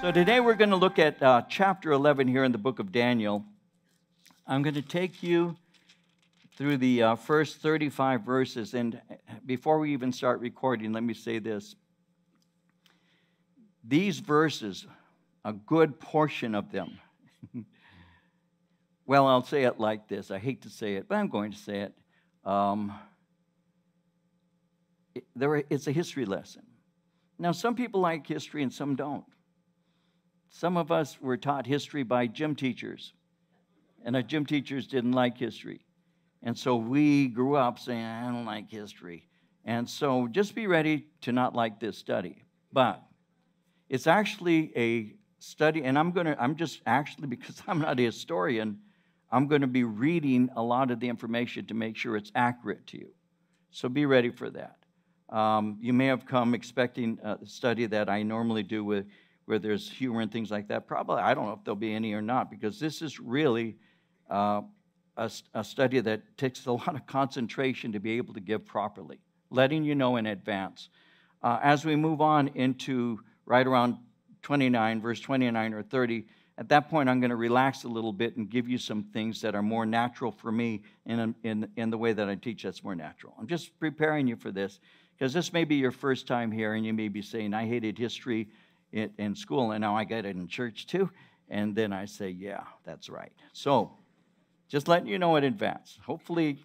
So today we're going to look at uh, chapter 11 here in the book of Daniel. I'm going to take you through the uh, first 35 verses. And before we even start recording, let me say this. These verses, a good portion of them, well, I'll say it like this. I hate to say it, but I'm going to say it. Um, it there, it's a history lesson. Now, some people like history and some don't. Some of us were taught history by gym teachers, and our gym teachers didn't like history. And so we grew up saying, I don't like history. And so just be ready to not like this study. But it's actually a study, and I'm going to, I'm just actually, because I'm not a historian, I'm going to be reading a lot of the information to make sure it's accurate to you. So be ready for that. Um, you may have come expecting a study that I normally do with where there's humor and things like that. Probably, I don't know if there'll be any or not, because this is really uh, a, a study that takes a lot of concentration to be able to give properly, letting you know in advance. Uh, as we move on into right around 29, verse 29 or 30, at that point, I'm going to relax a little bit and give you some things that are more natural for me in, in, in the way that I teach that's more natural. I'm just preparing you for this because this may be your first time here and you may be saying, I hated history in, in school, and now I get it in church too. And then I say, yeah, that's right. So, just letting you know in advance. Hopefully,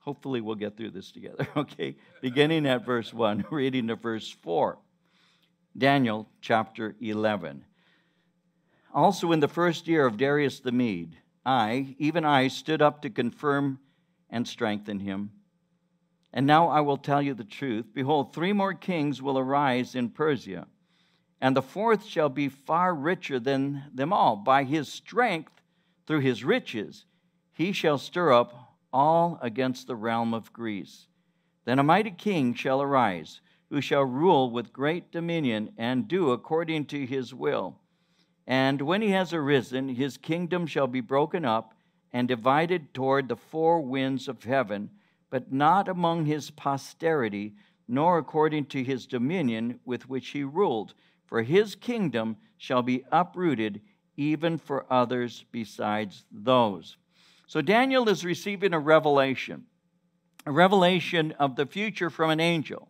hopefully we'll get through this together. Okay, beginning at verse one, reading to verse four. Daniel chapter eleven. Also, in the first year of Darius the Mede, I, even I, stood up to confirm and strengthen him and now I will tell you the truth. Behold, three more kings will arise in Persia, and the fourth shall be far richer than them all. By his strength, through his riches, he shall stir up all against the realm of Greece. Then a mighty king shall arise, who shall rule with great dominion and do according to his will. And when he has arisen, his kingdom shall be broken up and divided toward the four winds of heaven but not among his posterity, nor according to his dominion with which he ruled. For his kingdom shall be uprooted even for others besides those. So Daniel is receiving a revelation, a revelation of the future from an angel.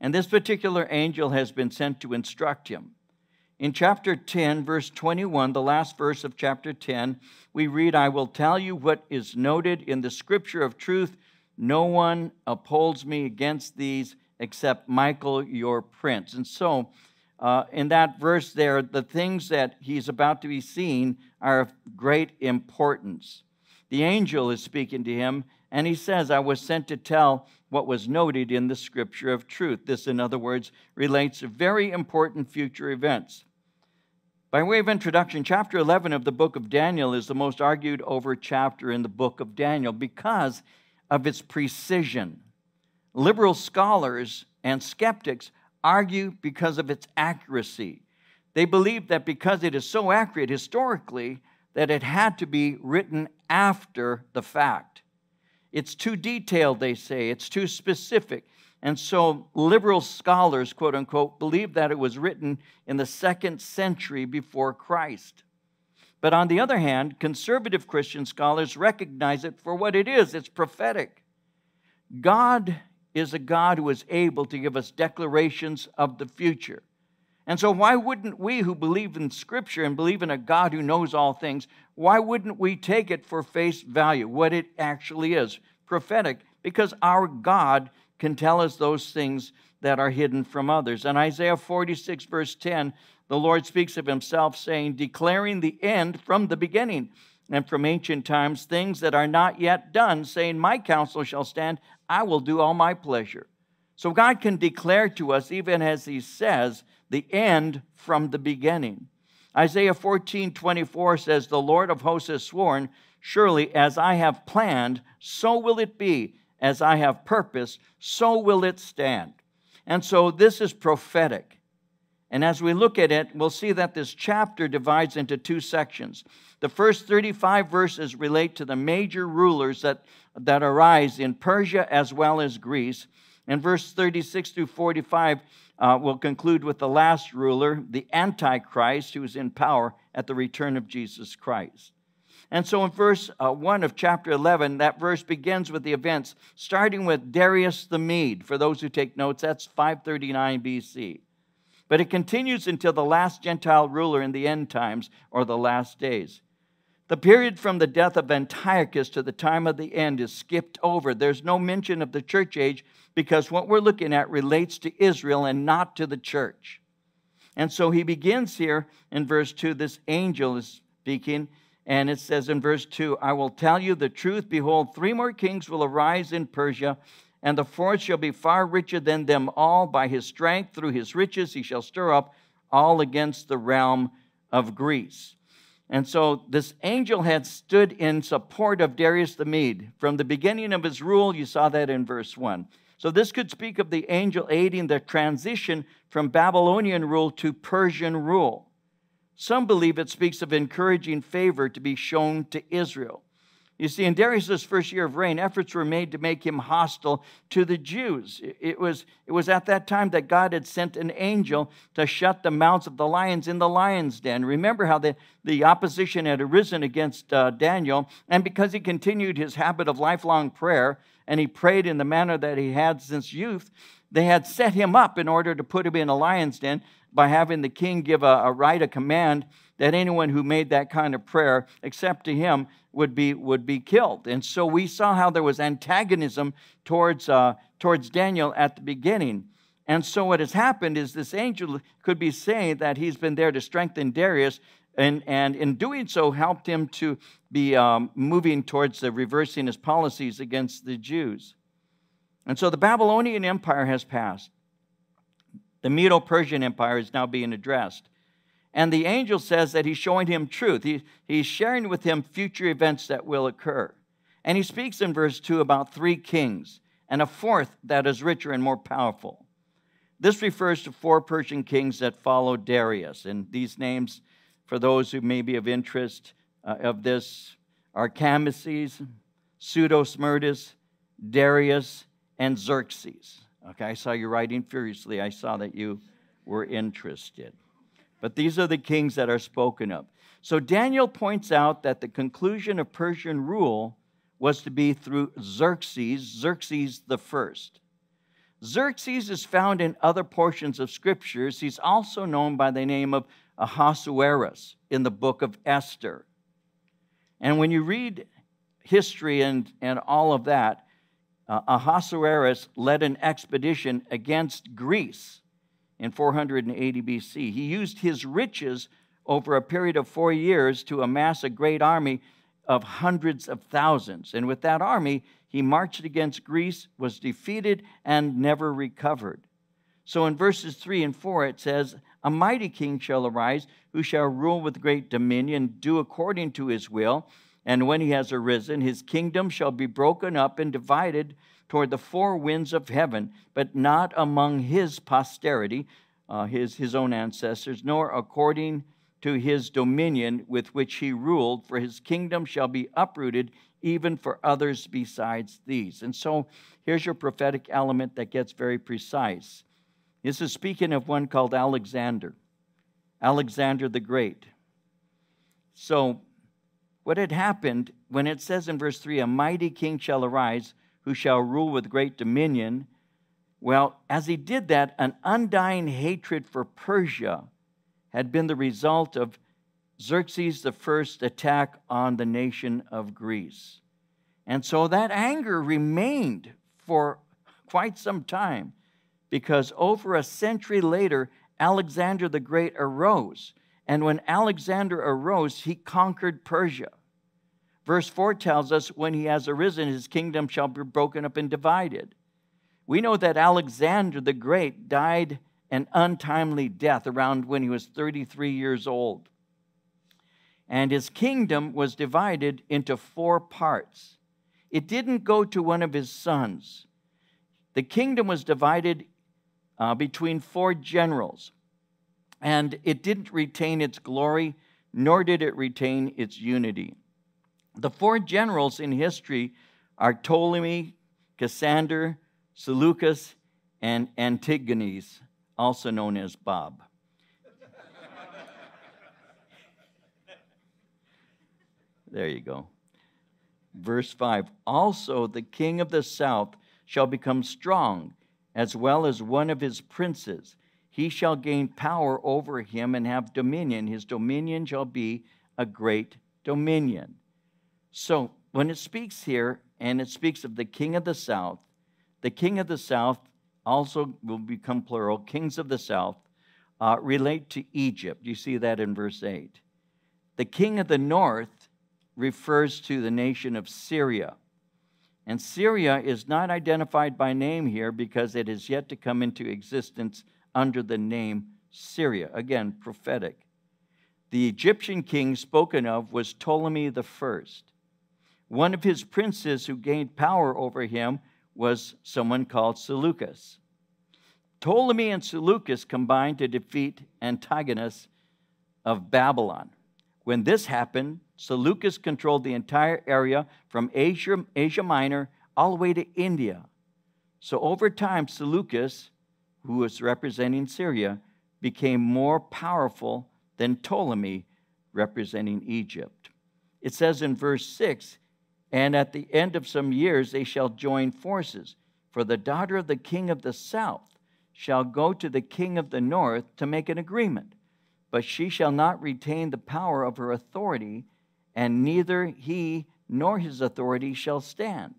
And this particular angel has been sent to instruct him. In chapter 10, verse 21, the last verse of chapter 10, we read, I will tell you what is noted in the scripture of truth no one upholds me against these except Michael, your prince. And so, uh, in that verse there, the things that he's about to be seen are of great importance. The angel is speaking to him, and he says, I was sent to tell what was noted in the scripture of truth. This, in other words, relates to very important future events. By way of introduction, chapter 11 of the book of Daniel is the most argued over chapter in the book of Daniel because of its precision. Liberal scholars and skeptics argue because of its accuracy. They believe that because it is so accurate historically, that it had to be written after the fact. It's too detailed, they say, it's too specific. And so liberal scholars, quote unquote, believe that it was written in the second century before Christ. But on the other hand, conservative Christian scholars recognize it for what it is it's prophetic. God is a God who is able to give us declarations of the future. And so, why wouldn't we who believe in Scripture and believe in a God who knows all things, why wouldn't we take it for face value, what it actually is? Prophetic, because our God can tell us those things that are hidden from others. And Isaiah 46, verse 10 the Lord speaks of himself, saying, declaring the end from the beginning and from ancient times things that are not yet done, saying, My counsel shall stand, I will do all my pleasure. So God can declare to us, even as he says, the end from the beginning. Isaiah 14 24 says, The Lord of hosts has sworn, Surely as I have planned, so will it be. As I have purposed, so will it stand. And so this is prophetic. And as we look at it, we'll see that this chapter divides into two sections. The first 35 verses relate to the major rulers that, that arise in Persia as well as Greece. And verse 36 through 45 uh, we'll conclude with the last ruler, the Antichrist, who is in power at the return of Jesus Christ. And so in verse uh, 1 of chapter 11, that verse begins with the events, starting with Darius the Mede. For those who take notes, that's 539 BC. But it continues until the last Gentile ruler in the end times or the last days. The period from the death of Antiochus to the time of the end is skipped over. There's no mention of the church age because what we're looking at relates to Israel and not to the church. And so he begins here in verse 2. This angel is speaking, and it says in verse 2 I will tell you the truth. Behold, three more kings will arise in Persia, and the fourth shall be far richer than them all. By his strength, through his riches, he shall stir up all against the realm of Greece. And so this angel had stood in support of Darius the Mede. From the beginning of his rule, you saw that in verse 1. So this could speak of the angel aiding the transition from Babylonian rule to Persian rule. Some believe it speaks of encouraging favor to be shown to Israel. You see, in Darius' first year of reign, efforts were made to make him hostile to the Jews. It was, it was at that time that God had sent an angel to shut the mouths of the lions in the lion's den. Remember how the, the opposition had arisen against uh, Daniel, and because he continued his habit of lifelong prayer, and he prayed in the manner that he had since youth, they had set him up in order to put him in a lion's den by having the king give a, a right, a command that anyone who made that kind of prayer, except to him, would be, would be killed. And so we saw how there was antagonism towards, uh, towards Daniel at the beginning. And so what has happened is this angel could be saying that he's been there to strengthen Darius, and, and in doing so, helped him to be um, moving towards the reversing his policies against the Jews. And so the Babylonian Empire has passed. The Medo Persian Empire is now being addressed. And the angel says that he's showing him truth. He, he's sharing with him future events that will occur. And he speaks in verse 2 about three kings and a fourth that is richer and more powerful. This refers to four Persian kings that followed Darius. And these names, for those who may be of interest uh, of this, are Cambyses, Pseudo-Smerdis, Darius, and Xerxes. Okay, I saw you writing furiously. I saw that you were interested. But these are the kings that are spoken of. So Daniel points out that the conclusion of Persian rule was to be through Xerxes, Xerxes the first. Xerxes is found in other portions of scriptures. He's also known by the name of Ahasuerus in the book of Esther. And when you read history and, and all of that, uh, Ahasuerus led an expedition against Greece in 480 BC. He used his riches over a period of four years to amass a great army of hundreds of thousands. And with that army, he marched against Greece, was defeated, and never recovered. So in verses 3 and 4, it says, A mighty king shall arise, who shall rule with great dominion, do according to his will. And when he has arisen, his kingdom shall be broken up and divided toward the four winds of heaven, but not among his posterity, uh, his, his own ancestors, nor according to his dominion with which he ruled, for his kingdom shall be uprooted even for others besides these. And so here's your prophetic element that gets very precise. This is speaking of one called Alexander, Alexander the Great. So, what had happened when it says in verse 3 a mighty king shall arise who shall rule with great dominion. Well, as he did that, an undying hatred for Persia had been the result of Xerxes the first attack on the nation of Greece. And so that anger remained for quite some time because over a century later, Alexander the Great arose. And when Alexander arose, he conquered Persia. Verse 4 tells us, when he has arisen, his kingdom shall be broken up and divided. We know that Alexander the Great died an untimely death around when he was 33 years old. And his kingdom was divided into four parts. It didn't go to one of his sons. The kingdom was divided uh, between four generals, and it didn't retain its glory, nor did it retain its unity. The four generals in history are Ptolemy, Cassander, Seleucus, and Antigenes. also known as Bob. there you go. Verse 5 Also the king of the south shall become strong, as well as one of his princes. He shall gain power over him and have dominion. His dominion shall be a great dominion. So when it speaks here, and it speaks of the king of the south, the king of the south also will become plural. Kings of the south uh, relate to Egypt. You see that in verse 8. The king of the north refers to the nation of Syria. And Syria is not identified by name here because it is yet to come into existence under the name Syria. Again, prophetic. The Egyptian king spoken of was Ptolemy the first. One of his princes who gained power over him was someone called Seleucus. Ptolemy and Seleucus combined to defeat Antigonus of Babylon. When this happened, Seleucus controlled the entire area from Asia, Asia Minor all the way to India. So over time, Seleucus, who was representing Syria, became more powerful than Ptolemy, representing Egypt. It says in verse 6 And at the end of some years they shall join forces, for the daughter of the king of the south shall go to the king of the north to make an agreement, but she shall not retain the power of her authority and neither he nor his authority shall stand,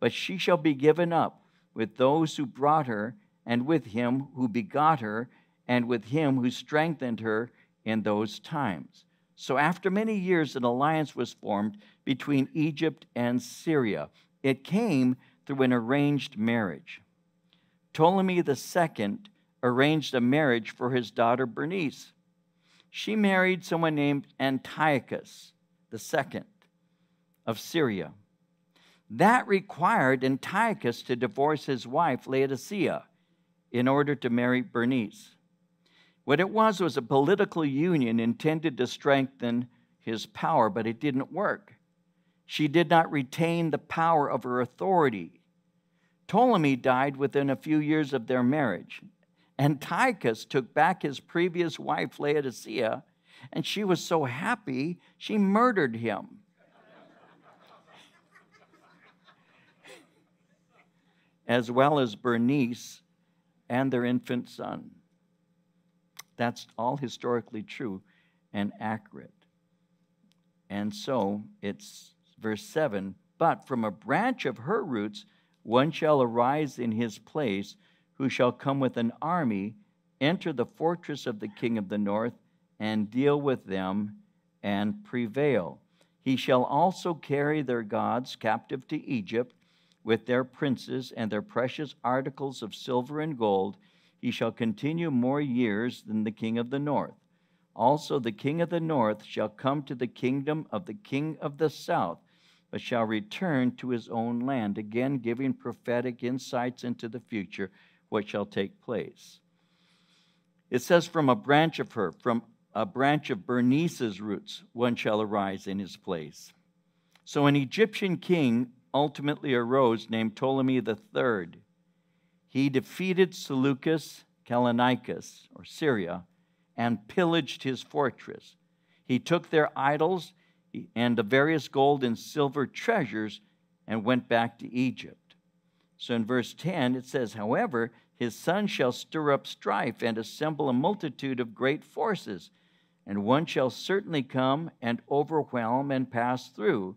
but she shall be given up with those who brought her, and with him who begot her, and with him who strengthened her in those times. So, after many years, an alliance was formed between Egypt and Syria. It came through an arranged marriage. Ptolemy II arranged a marriage for his daughter Bernice. She married someone named Antiochus II of Syria. That required Antiochus to divorce his wife Laodicea in order to marry Bernice. What it was was a political union intended to strengthen his power, but it didn't work. She did not retain the power of her authority. Ptolemy died within a few years of their marriage. Antiochus took back his previous wife, Laodicea, and she was so happy, she murdered him. as well as Bernice and their infant son. That's all historically true and accurate. And so it's verse 7 But from a branch of her roots one shall arise in his place, who shall come with an army, enter the fortress of the king of the north, and deal with them and prevail. He shall also carry their gods captive to Egypt with their princes and their precious articles of silver and gold. He shall continue more years than the king of the north. Also, the king of the north shall come to the kingdom of the king of the south, but shall return to his own land, again giving prophetic insights into the future, what shall take place. It says, from a branch of her, from a branch of Bernice's roots, one shall arise in his place. So an Egyptian king ultimately arose named Ptolemy III. He defeated Seleucus Callinicus, or Syria, and pillaged his fortress. He took their idols and the various gold and silver treasures and went back to Egypt. So in verse 10, it says, However, his son shall stir up strife and assemble a multitude of great forces and one shall certainly come and overwhelm and pass through.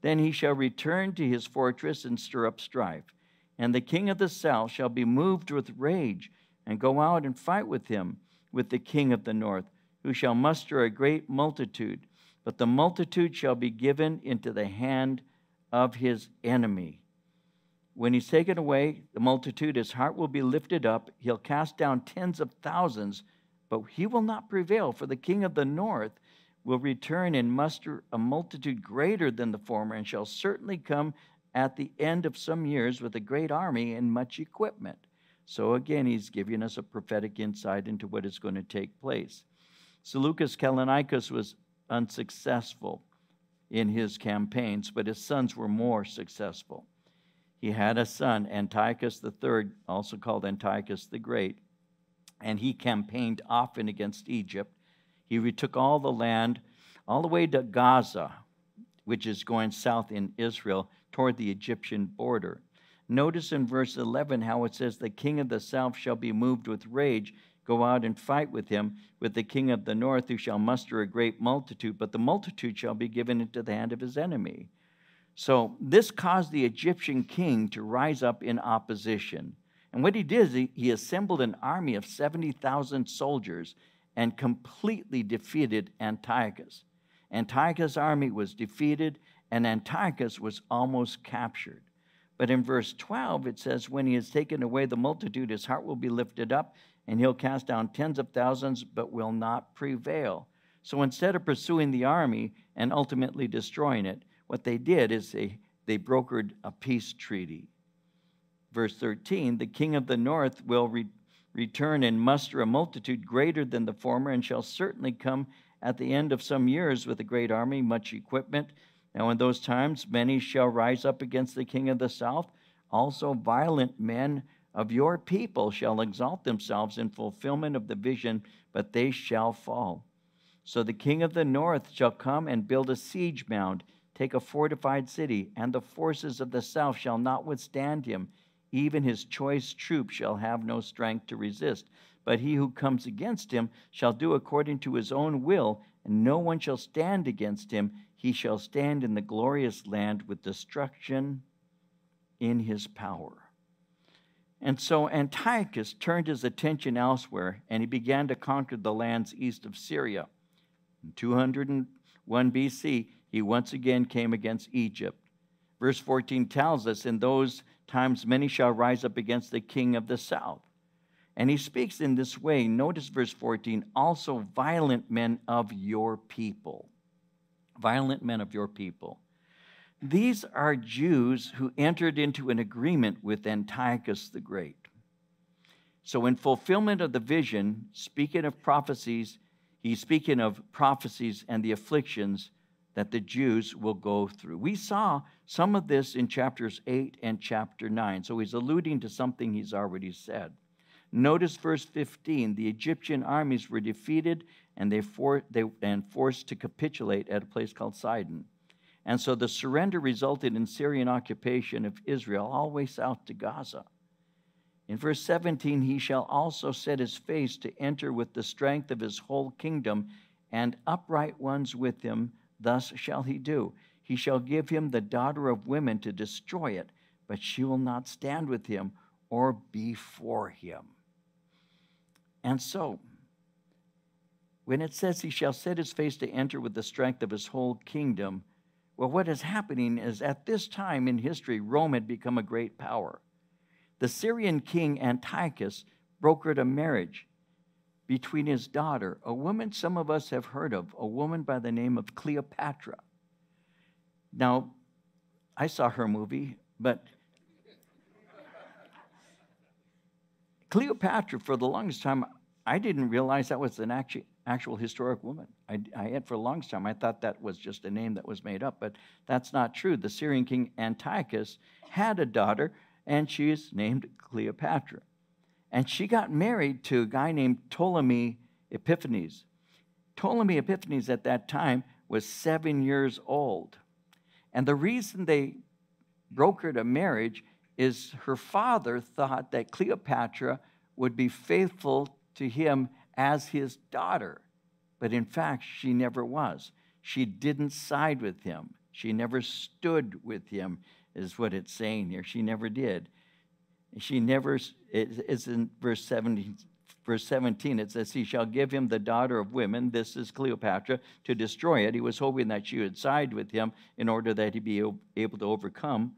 Then he shall return to his fortress and stir up strife. And the king of the south shall be moved with rage and go out and fight with him, with the king of the north, who shall muster a great multitude. But the multitude shall be given into the hand of his enemy. When he's taken away, the multitude, his heart will be lifted up. He'll cast down tens of thousands but he will not prevail, for the king of the north will return and muster a multitude greater than the former, and shall certainly come at the end of some years with a great army and much equipment. So again, he's giving us a prophetic insight into what is going to take place. Seleucus Callinicus was unsuccessful in his campaigns, but his sons were more successful. He had a son, Antiochus III, also called Antiochus the Great. and he campaigned often against Egypt. He retook all the land, all the way to Gaza, which is going south in Israel toward the Egyptian border. Notice in verse 11 how it says, The king of the south shall be moved with rage. Go out and fight with him, with the king of the north, who shall muster a great multitude, but the multitude shall be given into the hand of his enemy. So this caused the Egyptian king to rise up in opposition. And what he did is he, he assembled an army of 70,000 soldiers and completely defeated Antiochus. Antiochus' army was defeated, and Antiochus was almost captured. But in verse 12, it says, When he has taken away the multitude, his heart will be lifted up, and he'll cast down tens of thousands, but will not prevail. So instead of pursuing the army and ultimately destroying it, what they did is they, they brokered a peace treaty. Verse 13 The king of the north will re- return and muster a multitude greater than the former, and shall certainly come at the end of some years with a great army, much equipment. Now, in those times, many shall rise up against the king of the south. Also, violent men of your people shall exalt themselves in fulfillment of the vision, but they shall fall. So the king of the north shall come and build a siege mound take a fortified city, and the forces of the south shall not withstand him. Even his choice troops shall have no strength to resist. But he who comes against him shall do according to his own will, and no one shall stand against him. He shall stand in the glorious land with destruction in his power. And so Antiochus turned his attention elsewhere, and he began to conquer the lands east of Syria. In 201 BC, he once again came against Egypt. Verse 14 tells us, In those times many shall rise up against the king of the south. And he speaks in this way. Notice verse 14 also violent men of your people. Violent men of your people. These are Jews who entered into an agreement with Antiochus the Great. So, in fulfillment of the vision, speaking of prophecies, he's speaking of prophecies and the afflictions that the Jews will go through. We saw some of this in chapters 8 and chapter 9, so he's alluding to something he's already said. Notice verse 15 the Egyptian armies were defeated and they, for, they and forced to capitulate at a place called Sidon. And so the surrender resulted in Syrian occupation of Israel all the way south to Gaza. In verse 17, he shall also set his face to enter with the strength of his whole kingdom, and upright ones with him Thus shall he do. He shall give him the daughter of women to destroy it, but she will not stand with him or be for him. And so, when it says he shall set his face to enter with the strength of his whole kingdom, well, what is happening is at this time in history, Rome had become a great power. The Syrian king Antiochus brokered a marriage between his daughter, a woman some of us have heard of, a woman by the name of Cleopatra. Now, I saw her movie, but Cleopatra, for the longest time, I didn't realize that was an actual, actual historic woman. I, I had for a long time, I thought that was just a name that was made up, but that's not true. The Syrian king Antiochus had a daughter, and she is named Cleopatra. And she got married to a guy named Ptolemy Epiphanes. Ptolemy Epiphanes at that time was seven years old. And the reason they brokered a marriage is her father thought that Cleopatra would be faithful to him as his daughter. But in fact, she never was. She didn't side with him. She never stood with him, is what it's saying here. She never did. She never, it's in verse 17, verse 17, it says, He shall give him the daughter of women, this is Cleopatra, to destroy it. He was hoping that she would side with him in order that he be able to overcome.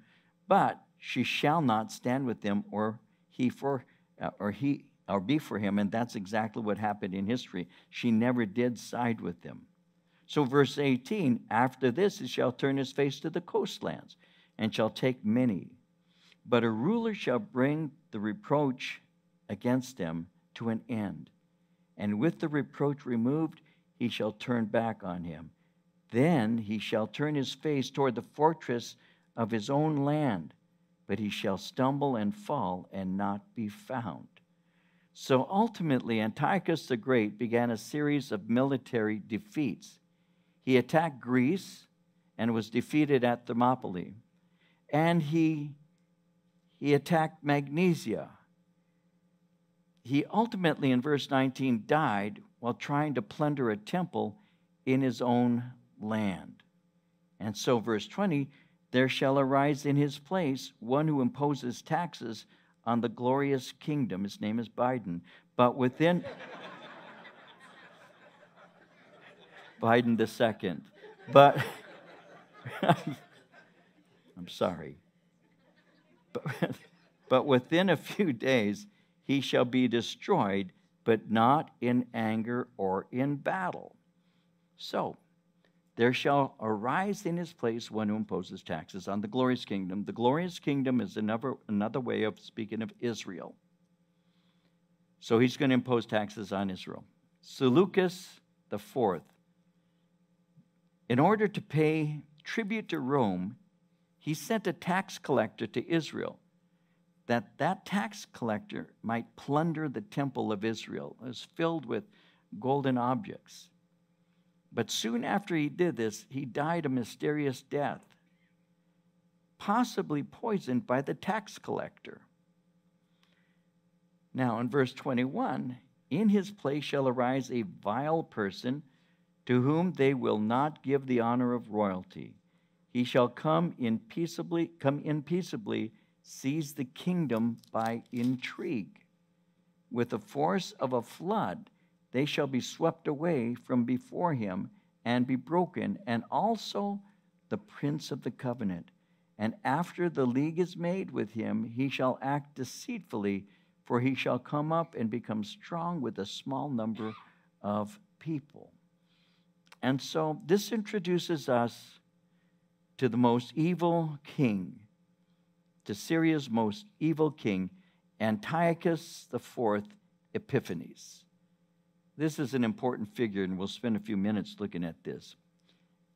But she shall not stand with him or he for, uh, or he, or be for him. And that's exactly what happened in history. She never did side with them. So, verse 18, after this, he shall turn his face to the coastlands and shall take many but a ruler shall bring the reproach against them to an end. And with the reproach removed, he shall turn back on him. Then he shall turn his face toward the fortress of his own land, but he shall stumble and fall and not be found. So ultimately, Antiochus the Great began a series of military defeats. He attacked Greece and was defeated at Thermopylae. And he, he attacked Magnesia. He ultimately, in verse 19, died while trying to plunder a temple in his own land. And so, verse 20, there shall arise in his place one who imposes taxes on the glorious kingdom. His name is Biden. But within Biden the second. But I'm sorry. But, but within a few days he shall be destroyed, but not in anger or in battle. So, there shall arise in his place one who imposes taxes on the glorious kingdom. The glorious kingdom is another, another way of speaking of Israel. So he's going to impose taxes on Israel. Seleucus the fourth, in order to pay tribute to Rome, he sent a tax collector to Israel that that tax collector might plunder the temple of Israel. It was filled with golden objects. But soon after he did this, he died a mysterious death, possibly poisoned by the tax collector. Now, in verse 21, in his place shall arise a vile person to whom they will not give the honor of royalty. He shall come in peaceably, come in peaceably, seize the kingdom by intrigue. With the force of a flood, they shall be swept away from before him and be broken, and also the prince of the covenant. And after the league is made with him, he shall act deceitfully, for he shall come up and become strong with a small number of people. And so this introduces us to the most evil king, to Syria's most evil king, Antiochus IV Epiphanes. This is an important figure, and we'll spend a few minutes looking at this.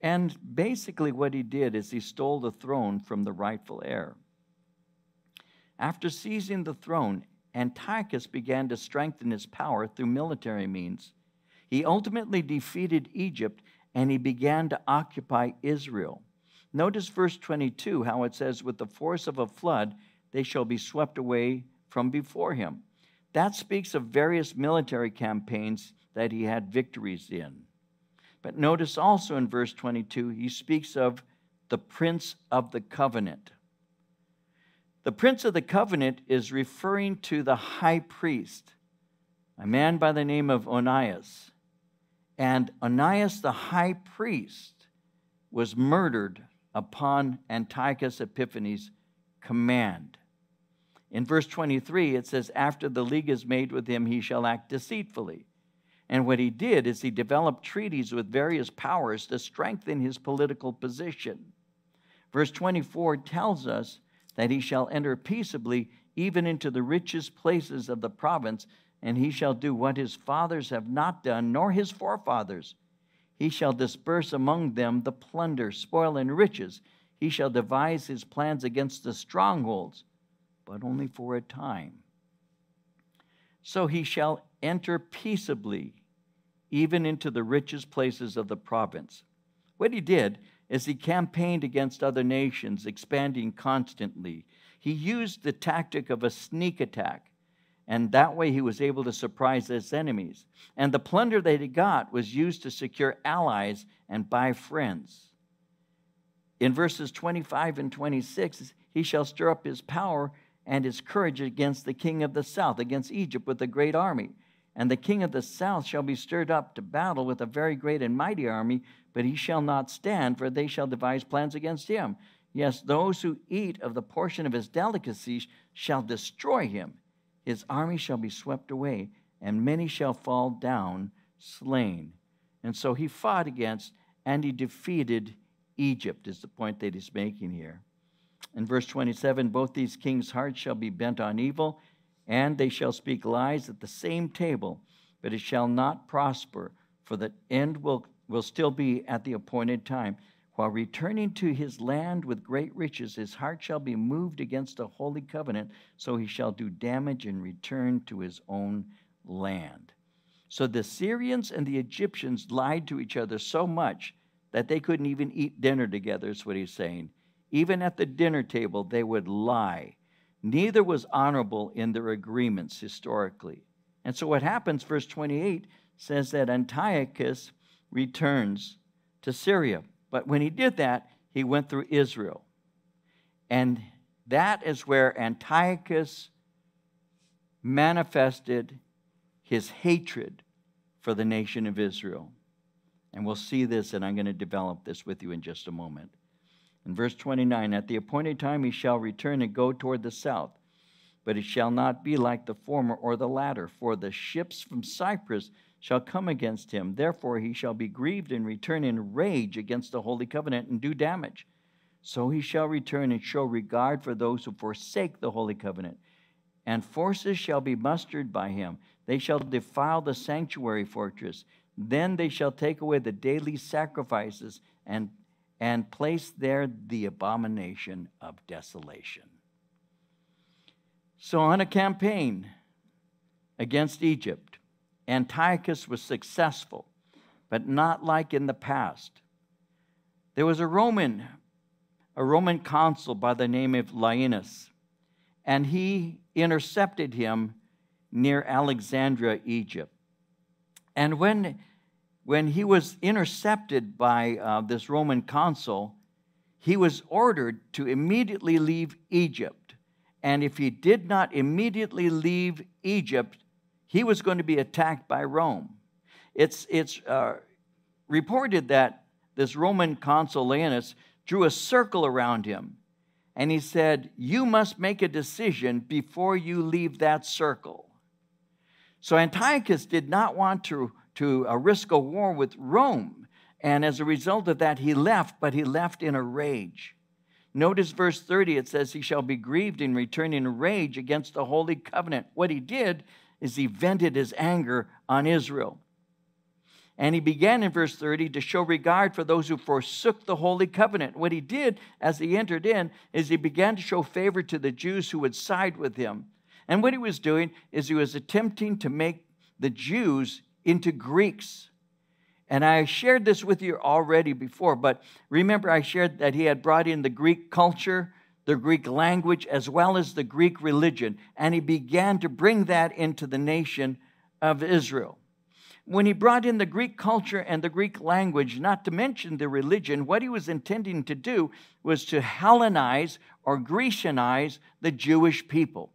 And basically, what he did is he stole the throne from the rightful heir. After seizing the throne, Antiochus began to strengthen his power through military means. He ultimately defeated Egypt and he began to occupy Israel. Notice verse 22 how it says, With the force of a flood, they shall be swept away from before him. That speaks of various military campaigns that he had victories in. But notice also in verse 22, he speaks of the Prince of the Covenant. The Prince of the Covenant is referring to the high priest, a man by the name of Onias. And Onias, the high priest, was murdered upon Antiochus Epiphanes' command. In verse 23, it says, After the league is made with him, he shall act deceitfully. And what he did is he developed treaties with various powers to strengthen his political position. Verse 24 tells us that he shall enter peaceably even into the richest places of the province, and he shall do what his fathers have not done, nor his forefathers. He shall disperse among them the plunder, spoil, and riches. He shall devise his plans against the strongholds but only for a time. So he shall enter peaceably, even into the richest places of the province. What he did is he campaigned against other nations, expanding constantly. He used the tactic of a sneak attack, and that way he was able to surprise his enemies. And the plunder that he got was used to secure allies and buy friends. In verses 25 and 26, he shall stir up his power and his courage against the king of the south, against Egypt with a great army. And the king of the south shall be stirred up to battle with a very great and mighty army, but he shall not stand, for they shall devise plans against him. Yes, those who eat of the portion of his delicacies shall destroy him. His army shall be swept away, and many shall fall down slain. And so he fought against and he defeated Egypt, is the point that he's making here. In verse 27, both these kings' hearts shall be bent on evil, and they shall speak lies at the same table, but it shall not prosper, for the end will, will still be at the appointed time. while returning to his land with great riches, his heart shall be moved against a holy covenant, so he shall do damage and return to his own land. So the Syrians and the Egyptians lied to each other so much that they couldn't even eat dinner together, is what he's saying. Even at the dinner table, they would lie. Neither was honorable in their agreements historically. And so what happens, verse 28 says that Antiochus returns to Syria. But when he did that, he went through Israel. And that is where Antiochus manifested his hatred for the nation of Israel. And we'll see this, and I'm going to develop this with you in just a moment. In verse 29, at the appointed time he shall return and go toward the south, but it shall not be like the former or the latter, for the ships from Cyprus shall come against him. Therefore, he shall be grieved and return in rage against the holy covenant and do damage. So he shall return and show regard for those who forsake the holy covenant. And forces shall be mustered by him. They shall defile the sanctuary fortress. Then they shall take away the daily sacrifices and, and place there the abomination of desolation. So, on a campaign against Egypt, Antiochus was successful, but not like in the past. There was a Roman, a Roman consul by the name of Laelius, and he intercepted him near Alexandria, Egypt. And when, when he was intercepted by uh, this Roman consul, he was ordered to immediately leave Egypt. And if he did not immediately leave Egypt, he was going to be attacked by Rome. It's, it's uh, reported that this Roman consul Laelius drew a circle around him and he said, You must make a decision before you leave that circle. So Antiochus did not want to, to uh, risk a war with Rome. And as a result of that, he left, but he left in a rage. Notice verse 30, it says, He shall be grieved and return in rage against the holy covenant. What he did is he vented his anger on Israel. And he began in verse 30 to show regard for those who forsook the holy covenant. What he did as he entered in is he began to show favor to the Jews who would side with him. And what he was doing is he was attempting to make the Jews into Greeks. And I shared this with you already before, but remember I shared that he had brought in the Greek culture the Greek language as well as the Greek religion, and he began to bring that into the nation of Israel. When he brought in the Greek culture and the Greek language, not to mention the religion, what he was intending to do was to Hellenize or Grecianize the Jewish people.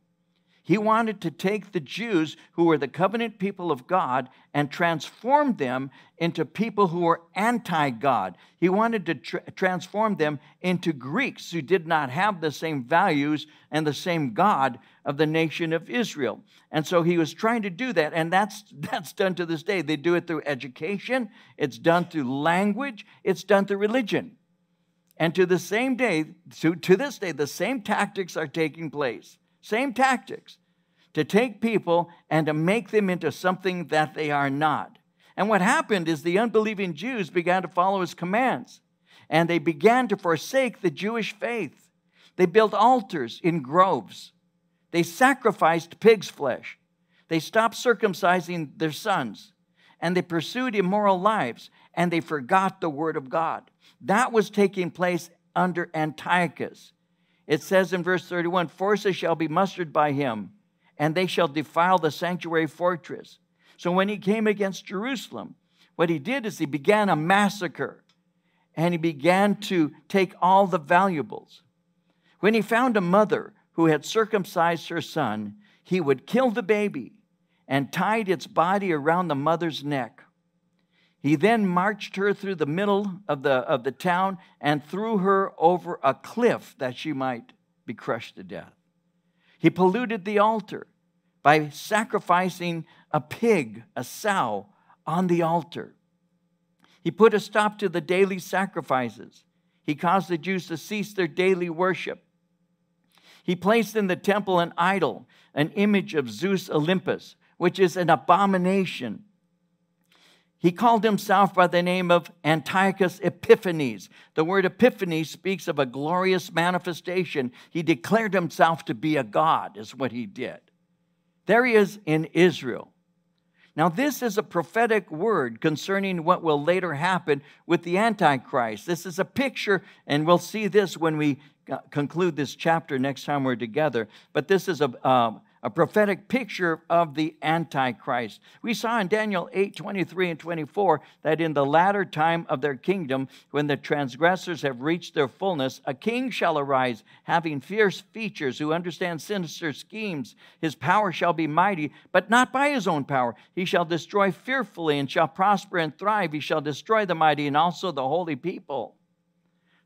He wanted to take the Jews, who were the covenant people of God, and transform them into people who were anti God. He wanted to tra- transform them into Greeks who did not have the same values and the same God of the nation of Israel. And so he was trying to do that, and that's, that's done to this day. They do it through education, it's done through language, it's done through religion. And to the same day, to, to this day, the same tactics are taking place. Same tactics to take people and to make them into something that they are not. And what happened is the unbelieving Jews began to follow his commands and they began to forsake the Jewish faith. They built altars in groves, they sacrificed pig's flesh, they stopped circumcising their sons, and they pursued immoral lives and they forgot the word of God. That was taking place under Antiochus. It says in verse 31 Forces shall be mustered by him, and they shall defile the sanctuary fortress. So when he came against Jerusalem, what he did is he began a massacre and he began to take all the valuables. When he found a mother who had circumcised her son, he would kill the baby and tied its body around the mother's neck. He then marched her through the middle of the, of the town and threw her over a cliff that she might be crushed to death. He polluted the altar by sacrificing a pig, a sow, on the altar. He put a stop to the daily sacrifices. He caused the Jews to cease their daily worship. He placed in the temple an idol, an image of Zeus Olympus, which is an abomination he called himself by the name of Antiochus Epiphanes. The word epiphany speaks of a glorious manifestation. He declared himself to be a God, is what he did. There he is in Israel. Now, this is a prophetic word concerning what will later happen with the Antichrist. This is a picture, and we'll see this when we conclude this chapter next time we're together. But this is a, uh, a prophetic picture of the Antichrist. We saw in Daniel 8 23 and 24 that in the latter time of their kingdom, when the transgressors have reached their fullness, a king shall arise, having fierce features, who understands sinister schemes. His power shall be mighty, but not by his own power. He shall destroy fearfully and shall prosper and thrive. He shall destroy the mighty and also the holy people.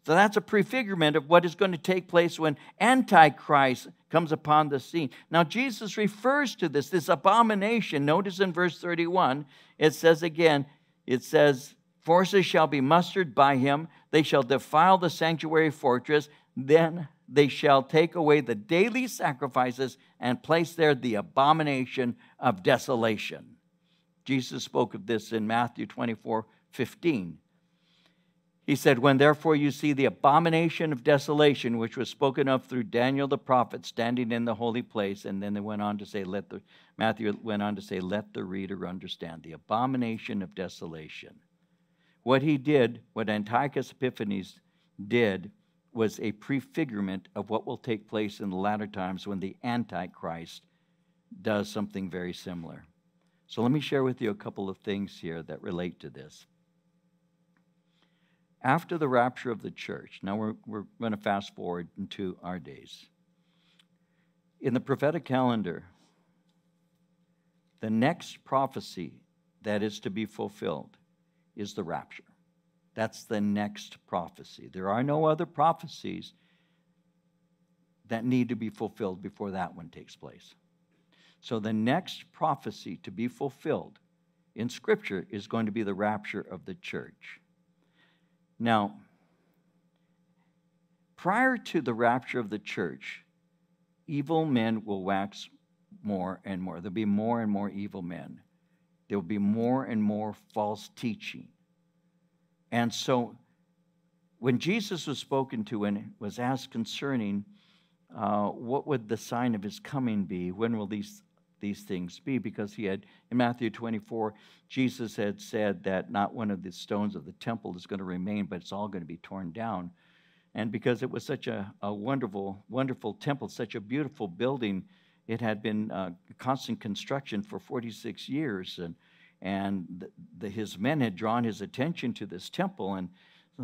So that's a prefigurement of what is going to take place when Antichrist comes upon the scene. Now, Jesus refers to this, this abomination. Notice in verse 31, it says again, it says, Forces shall be mustered by him, they shall defile the sanctuary fortress, then they shall take away the daily sacrifices and place there the abomination of desolation. Jesus spoke of this in Matthew 24 15. He said, When therefore you see the abomination of desolation, which was spoken of through Daniel the prophet standing in the holy place, and then they went on to say, Let the Matthew went on to say, Let the reader understand the abomination of desolation. What he did, what Antiochus Epiphanes did, was a prefigurement of what will take place in the latter times when the Antichrist does something very similar. So let me share with you a couple of things here that relate to this after the rapture of the church, now we're, we're going to fast forward into our days. In the prophetic calendar, the next prophecy that is to be fulfilled is the rapture. That's the next prophecy. There are no other prophecies that need to be fulfilled before that one takes place. So the next prophecy to be fulfilled in Scripture is going to be the rapture of the church. Now, prior to the rapture of the church, evil men will wax more and more. There'll be more and more evil men. There will be more and more false teaching. And so, when Jesus was spoken to and was asked concerning uh, what would the sign of his coming be, when will these these things be because he had in Matthew 24 Jesus had said that not one of the stones of the temple is going to remain but it's all going to be torn down and because it was such a, a wonderful wonderful temple such a beautiful building it had been uh, constant construction for 46 years and and the, the, his men had drawn his attention to this temple and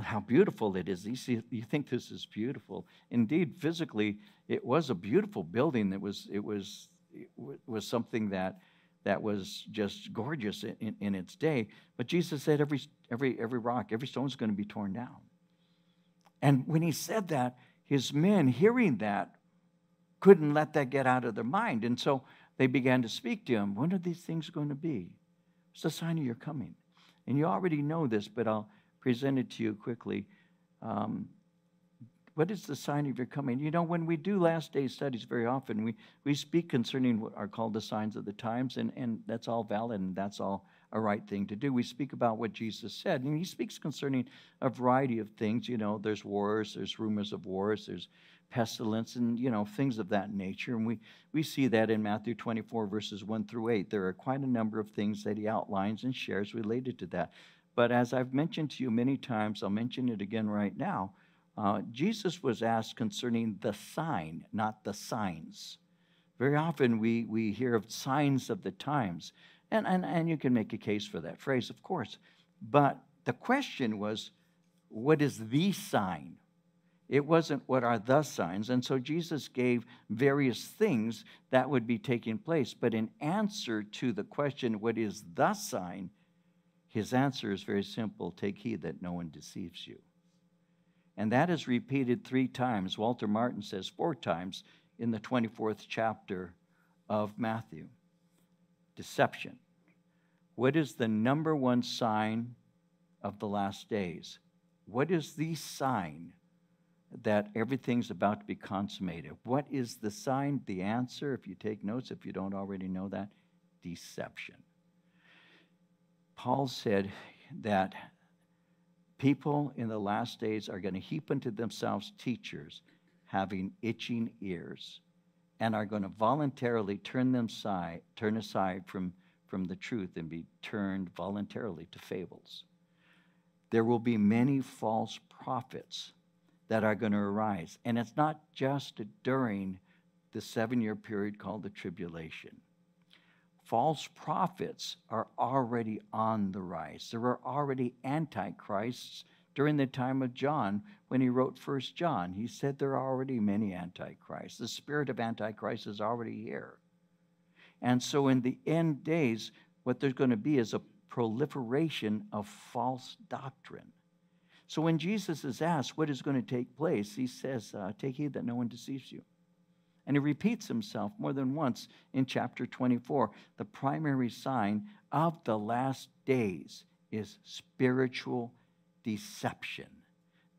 how beautiful it is. You, see, you think this is beautiful. Indeed, physically, it was a beautiful building. It was, it was was something that that was just gorgeous in, in, its day. But Jesus said every, every, every rock, every stone is going to be torn down. And when he said that, his men, hearing that, couldn't let that get out of their mind. And so they began to speak to him. When are these things going to be? It's a sign of your coming. And you already know this, but I'll present it to you quickly. Um, what is the sign of your coming? You know, when we do last day studies very often, we, we speak concerning what are called the signs of the times, and, and that's all valid and that's all a right thing to do. We speak about what Jesus said, and he speaks concerning a variety of things. You know, there's wars, there's rumors of wars, there's pestilence, and, you know, things of that nature. And we, we see that in Matthew 24, verses 1 through 8. There are quite a number of things that he outlines and shares related to that. But as I've mentioned to you many times, I'll mention it again right now uh, Jesus was asked concerning the sign, not the signs. Very often we, we hear of signs of the times, and, and, and you can make a case for that phrase, of course. But the question was, what is the sign? It wasn't what are the signs. And so Jesus gave various things that would be taking place. But in answer to the question, what is the sign? His answer is very simple take heed that no one deceives you. And that is repeated three times. Walter Martin says four times in the 24th chapter of Matthew. Deception. What is the number one sign of the last days? What is the sign that everything's about to be consummated? What is the sign? The answer, if you take notes, if you don't already know that, deception. Paul said that people in the last days are going to heap unto themselves teachers having itching ears and are going to voluntarily turn them aside, turn aside from, from the truth and be turned voluntarily to fables. There will be many false prophets that are going to arise. And it's not just during the seven year period called the tribulation. False prophets are already on the rise. There are already antichrists during the time of John when he wrote First John. He said there are already many antichrists. The spirit of antichrist is already here. And so in the end days, what there's going to be is a proliferation of false doctrine. So when Jesus is asked what is going to take place, he says, uh, Take heed that no one deceives you. And he repeats himself more than once in chapter 24. The primary sign of the last days is spiritual deception,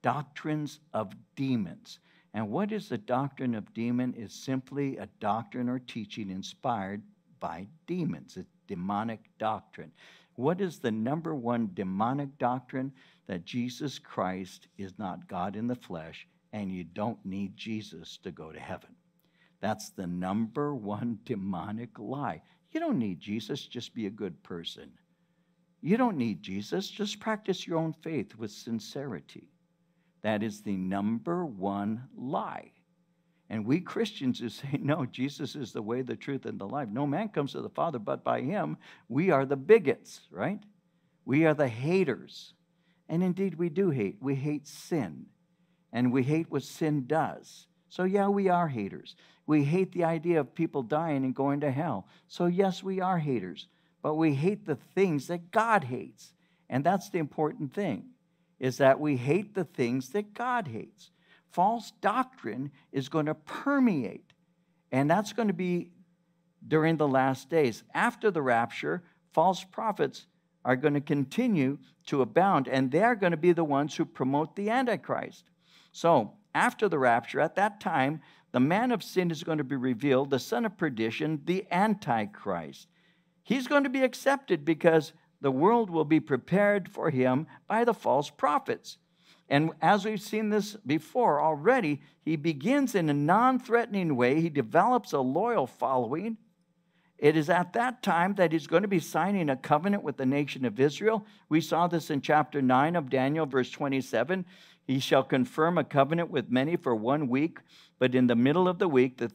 doctrines of demons. And what is the doctrine of demon? Is simply a doctrine or teaching inspired by demons. It's demonic doctrine. What is the number one demonic doctrine? That Jesus Christ is not God in the flesh, and you don't need Jesus to go to heaven. That's the number one demonic lie. You don't need Jesus, just be a good person. You don't need Jesus, just practice your own faith with sincerity. That is the number one lie. And we Christians who say, no, Jesus is the way, the truth, and the life. No man comes to the Father but by him. We are the bigots, right? We are the haters. And indeed, we do hate. We hate sin. And we hate what sin does. So, yeah, we are haters. We hate the idea of people dying and going to hell. So, yes, we are haters. But we hate the things that God hates. And that's the important thing, is that we hate the things that God hates false doctrine is going to permeate. And that's going to be during the last days. After the rapture, false prophets are going to continue to abound, and they're going to be the ones who promote the Antichrist. So, after the rapture, at that time, the man of sin is going to be revealed, the son of perdition, the Antichrist. He's going to be accepted because the world will be prepared for him by the false prophets. And as we've seen this before already, he begins in a non threatening way. He develops a loyal following. It is at that time that he's going to be signing a covenant with the nation of Israel. We saw this in chapter 9 of Daniel, verse 27. He shall confirm a covenant with many for one week, but in the middle of the week, the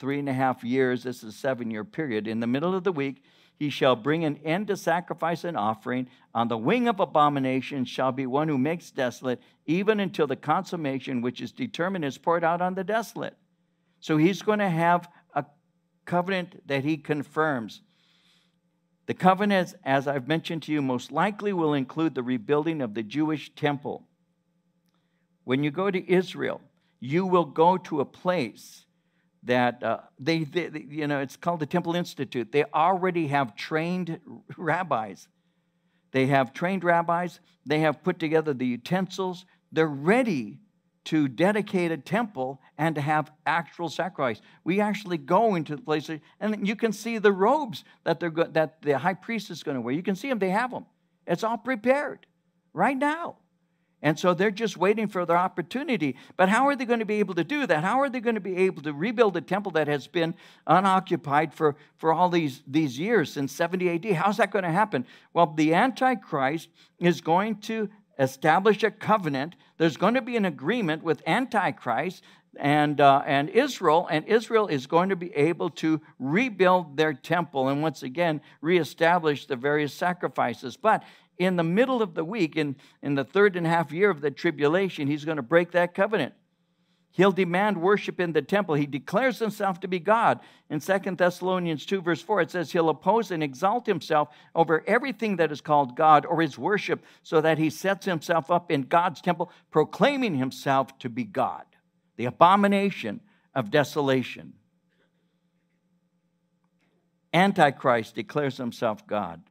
three and a half years, this is a seven year period, in the middle of the week, he shall bring an end to sacrifice and offering. On the wing of abomination shall be one who makes desolate, even until the consummation which is determined is poured out on the desolate. So he's going to have a covenant that he confirms. The covenant, as I've mentioned to you, most likely will include the rebuilding of the Jewish temple. When you go to Israel, you will go to a place that uh, they, they, you know, it's called the Temple Institute. They already have trained rabbis. They have trained rabbis. They have put together the utensils. They're ready to dedicate a temple and to have actual sacrifice. We actually go into the places, and you can see the robes that, they're go- that the high priest is going to wear. You can see them, they have them. It's all prepared right now. And so they're just waiting for their opportunity. But how are they going to be able to do that? How are they going to be able to rebuild a temple that has been unoccupied for, for all these, these years since 70 AD? How's that going to happen? Well, the Antichrist is going to establish a covenant. There's going to be an agreement with Antichrist and, uh, and Israel, and Israel is going to be able to rebuild their temple and once again reestablish the various sacrifices. But in the middle of the week, in, in the third and a half year of the tribulation, he's going to break that covenant. He'll demand worship in the temple. He declares himself to be God. In Second Thessalonians 2, verse 4, it says, He'll oppose and exalt himself over everything that is called God or his worship, so that he sets himself up in God's temple, proclaiming himself to be God, the abomination of desolation. Antichrist declares himself God.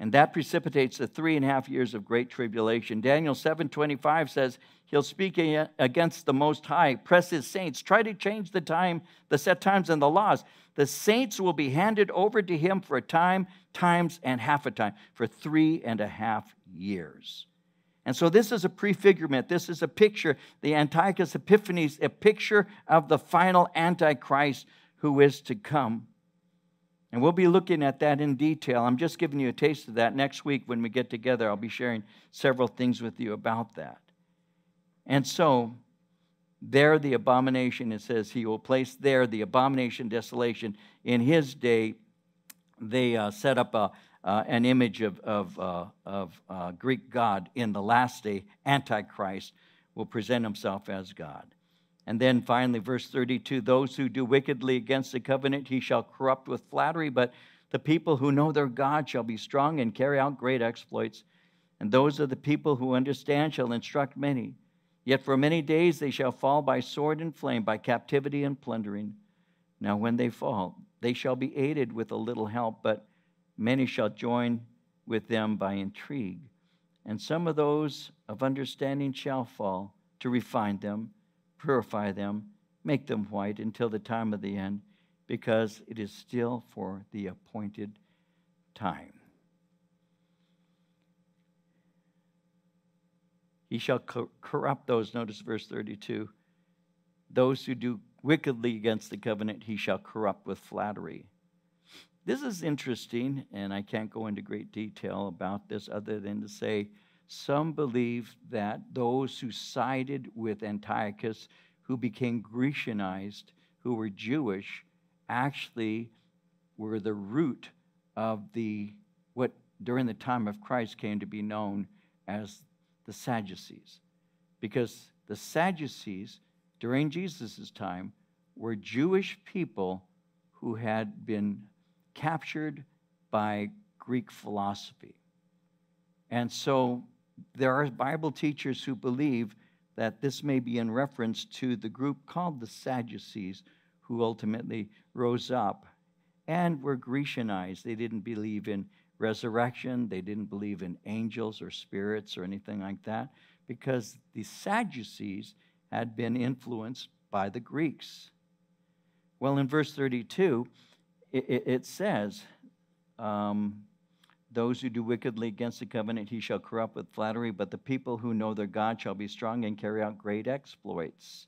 And that precipitates the three and a half years of great tribulation. Daniel 7:25 says, He'll speak against the Most High, press his saints, try to change the time, the set times and the laws. The saints will be handed over to him for a time, times, and half a time, for three and a half years. And so this is a prefigurement. This is a picture. The Antiochus Epiphanes, a picture of the final Antichrist who is to come. And we'll be looking at that in detail. I'm just giving you a taste of that. Next week, when we get together, I'll be sharing several things with you about that. And so, there the abomination, it says, he will place there the abomination, desolation. In his day, they uh, set up a, uh, an image of, of, uh, of uh, Greek God. In the last day, Antichrist will present himself as God. And then finally, verse 32 those who do wickedly against the covenant, he shall corrupt with flattery, but the people who know their God shall be strong and carry out great exploits. And those of the people who understand shall instruct many. Yet for many days they shall fall by sword and flame, by captivity and plundering. Now, when they fall, they shall be aided with a little help, but many shall join with them by intrigue. And some of those of understanding shall fall to refine them, purify them, make them white until the time of the end, because it is still for the appointed time. He shall corrupt those, notice verse 32. Those who do wickedly against the covenant, he shall corrupt with flattery. This is interesting, and I can't go into great detail about this other than to say some believe that those who sided with Antiochus, who became Grecianized, who were Jewish, actually were the root of the what during the time of Christ came to be known as the Sadducees. Because the Sadducees, during Jesus' time, were Jewish people who had been captured by Greek philosophy. And so there are Bible teachers who believe that this may be in reference to the group called the Sadducees, who ultimately rose up and were Grecianized. They didn't believe in resurrection. They didn't believe in angels or spirits or anything like that because the Sadducees had been influenced by the Greeks. Well, in verse 32, it, it says, um, Those who do wickedly against the covenant he shall corrupt with flattery, but the people who know their God shall be strong and carry out great exploits.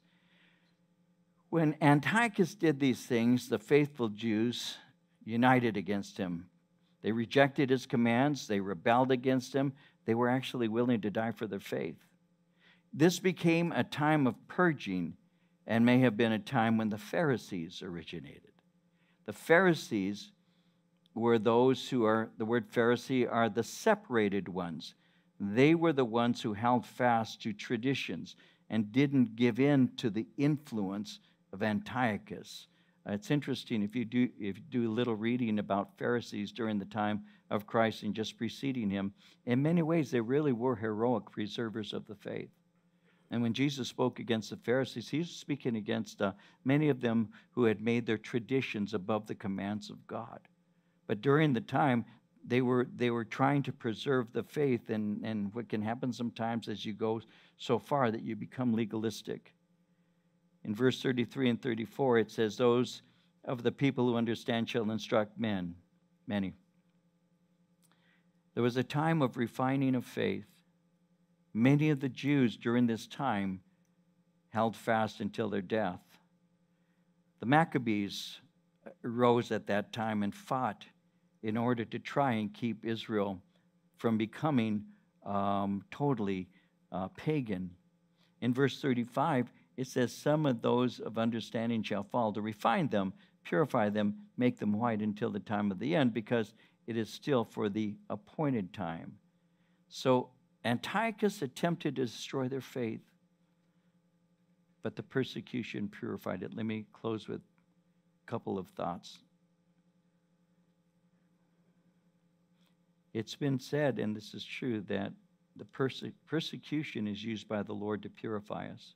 When Antiochus did these things, the faithful Jews united against him. They rejected his commands, they rebelled against him, they were actually willing to die for their faith. This became a time of purging and may have been a time when the Pharisees originated. The Pharisees were those who are, the word Pharisee are the separated ones. They were the ones who held fast to traditions and didn't give in to the influence of Antiochus. Uh, it's interesting if you do if you do a little reading about Pharisees during the time of Christ and just preceding him. In many ways, they really were heroic preservers of the faith. And when Jesus spoke against the Pharisees, he was speaking against uh, many of them who had made their traditions above the commands of God. But during the time, they were they were trying to preserve the faith, and, and what can happen sometimes as you go so far that you become legalistic. In verse 33 and 34, it says, Those of the people who understand shall instruct men, many. There was a time of refining of faith. Many of the Jews during this time held fast until their death. The Maccabees rose at that time and fought in order to try and keep Israel from becoming um, totally uh, pagan. In verse 35, it says, Some of those of understanding shall fall, to refine them, purify them, make them white until the time of the end, because it is still for the appointed time. So Antiochus attempted to destroy their faith, but the persecution purified it. Let me close with a couple of thoughts. It's been said, and this is true, that the perse- persecution is used by the Lord to purify us.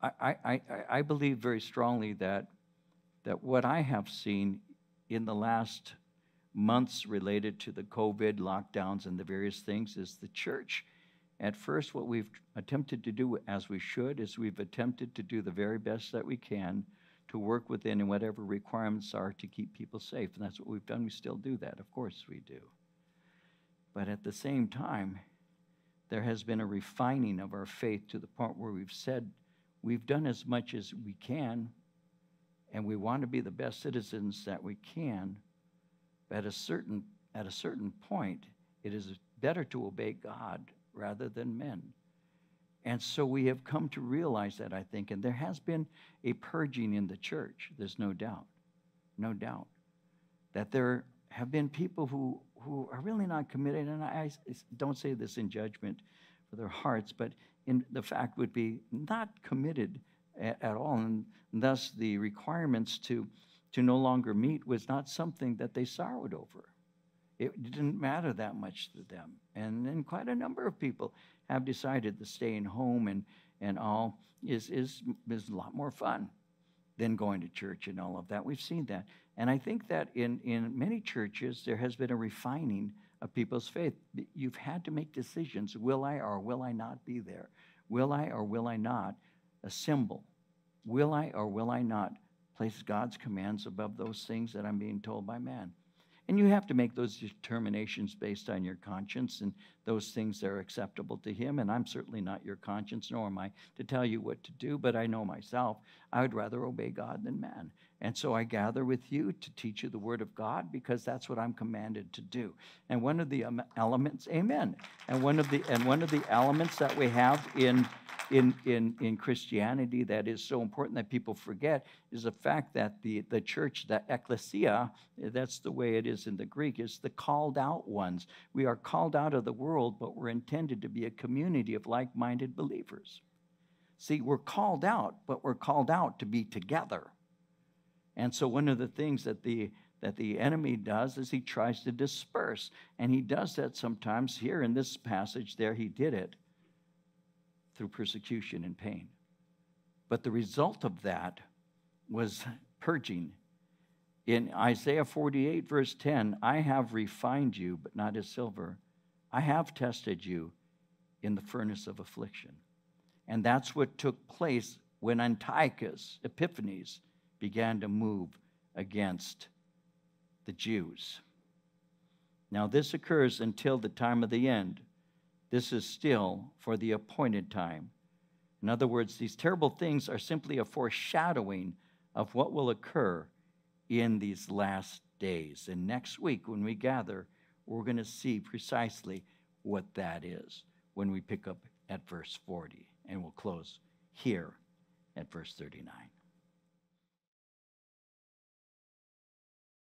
I, I, I believe very strongly that, that what I have seen in the last months related to the COVID lockdowns and the various things is the church. At first, what we've attempted to do, as we should, is we've attempted to do the very best that we can to work within and whatever requirements are to keep people safe. And that's what we've done. We still do that. Of course, we do. But at the same time, there has been a refining of our faith to the point where we've said we've done as much as we can and we want to be the best citizens that we can. But at a certain, at a certain point, it is better to obey God rather than men. And so we have come to realize that, I think, and there has been a purging in the church, there's no doubt, no doubt, that there have been people who, who are really not committed, and I don't say this in judgment for their hearts, but in the fact would be not committed at, at all, and thus the requirements to, to no longer meet was not something that they sorrowed over. It didn't matter that much to them. And then quite a number of people have decided that staying home and, and all is, is, is a lot more fun than going to church and all of that. We've seen that. And I think that in, in many churches, there has been a refining of people's faith. You've had to make decisions will I or will I not be there? Will I or will I not assemble? Will I or will I not place God's commands above those things that I'm being told by man? And you have to make those determinations based on your conscience and those things that are acceptable to Him. And I'm certainly not your conscience, nor am I to tell you what to do, but I know myself. I would rather obey God than man. And so I gather with you to teach you the Word of God because that's what I'm commanded to do. And one of the um, elements, amen. And one of the and one of the elements that we have in in, in, in Christianity that is so important that people forget is the fact that the, the church, the ecclesia, that's the way it is in the Greek, is the called out ones. We are called out of the world, but we're intended to be a community of like minded believers. See, we're called out, but we're called out to be together. And so, one of the things that the that the enemy does is he tries to disperse. And he does that sometimes. Here in this passage, there he did it through persecution and pain. But the result of that was purging. In Isaiah 48, verse 10, I have refined you, but not as silver. I have tested you in the furnace of affliction. And that's what took place when Antiochus Epiphanes began to move against the Jews. Now, this occurs until the time of the end. This is still for the appointed time. In other words, these terrible things are simply a foreshadowing of what will occur in these last days. And next week, when we gather, we're going to see precisely what that is when we pick up at verse 40. And we'll close here at verse 39.